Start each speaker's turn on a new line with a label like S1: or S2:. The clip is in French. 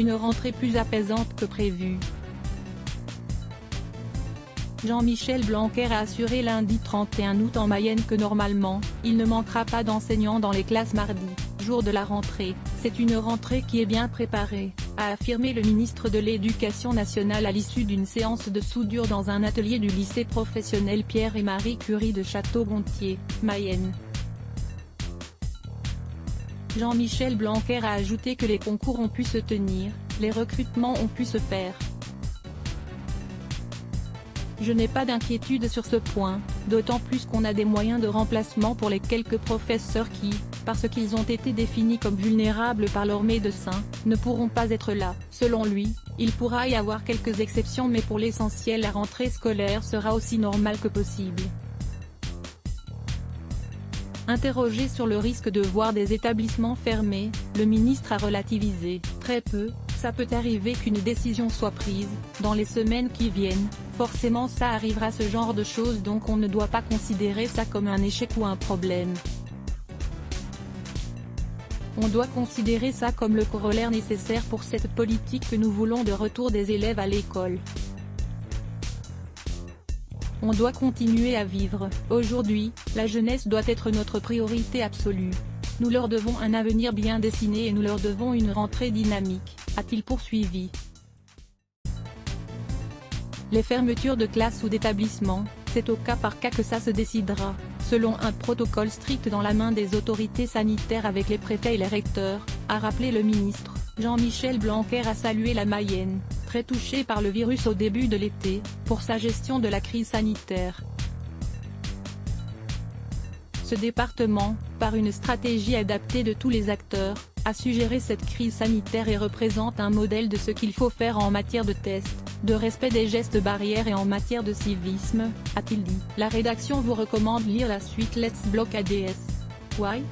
S1: une rentrée plus apaisante que prévu. Jean-Michel Blanquer a assuré lundi 31 août en Mayenne que normalement, il ne manquera pas d'enseignants dans les classes mardi, jour de la rentrée, c'est une rentrée qui est bien préparée, a affirmé le ministre de l'Éducation nationale à l'issue d'une séance de soudure dans un atelier du lycée professionnel Pierre et Marie Curie de Château-Gontier, Mayenne. Jean-Michel Blanquer a ajouté que les concours ont pu se tenir, les recrutements ont pu se faire. Je n'ai pas d'inquiétude sur ce point, d'autant plus qu'on a des moyens de remplacement pour les quelques professeurs qui, parce qu'ils ont été définis comme vulnérables par leurs médecins, ne pourront pas être là. Selon lui, il pourra y avoir quelques exceptions mais pour l'essentiel la rentrée scolaire sera aussi normale que possible. Interrogé sur le risque de voir des établissements fermés, le ministre a relativisé, très peu, ça peut arriver qu'une décision soit prise, dans les semaines qui viennent, forcément ça arrivera ce genre de choses donc on ne doit pas considérer ça comme un échec ou un problème. On doit considérer ça comme le corollaire nécessaire pour cette politique que nous voulons de retour des élèves à l'école. On doit continuer à vivre. Aujourd'hui, la jeunesse doit être notre priorité absolue. Nous leur devons un avenir bien dessiné et nous leur devons une rentrée dynamique a-t-il poursuivi. Les fermetures de classes ou d'établissements, c'est au cas par cas que ça se décidera, selon un protocole strict dans la main des autorités sanitaires avec les préfets et les recteurs, a rappelé le ministre. Jean-Michel Blanquer a salué la Mayenne, très touchée par le virus au début de l'été, pour sa gestion de la crise sanitaire. Ce département, par une stratégie adaptée de tous les acteurs, a suggéré cette crise sanitaire et représente un modèle de ce qu'il faut faire en matière de tests, de respect des gestes barrières et en matière de civisme, a-t-il dit. La rédaction vous recommande lire la suite Let's Block ADS. Why?